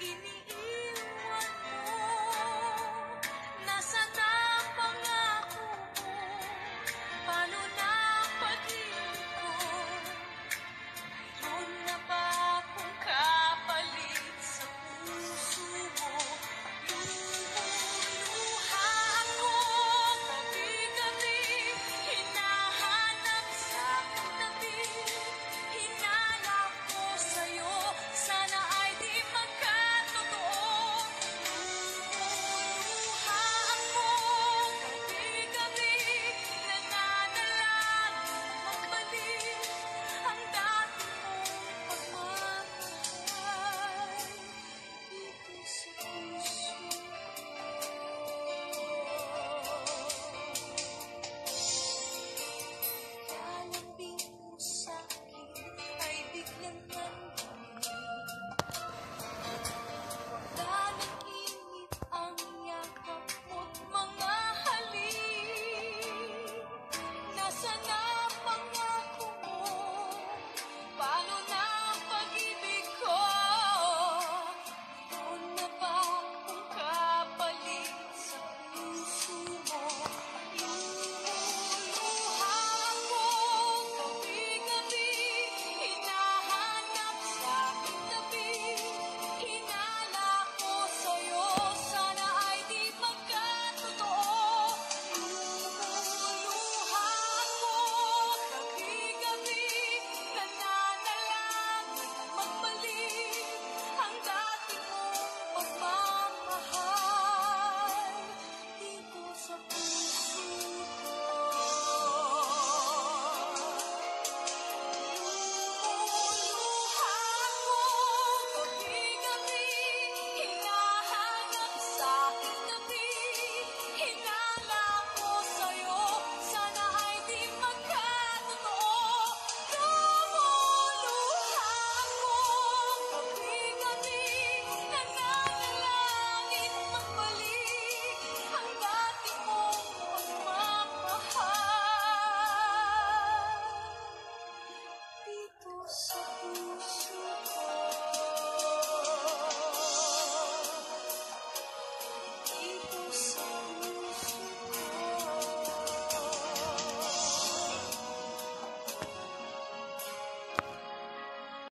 in us.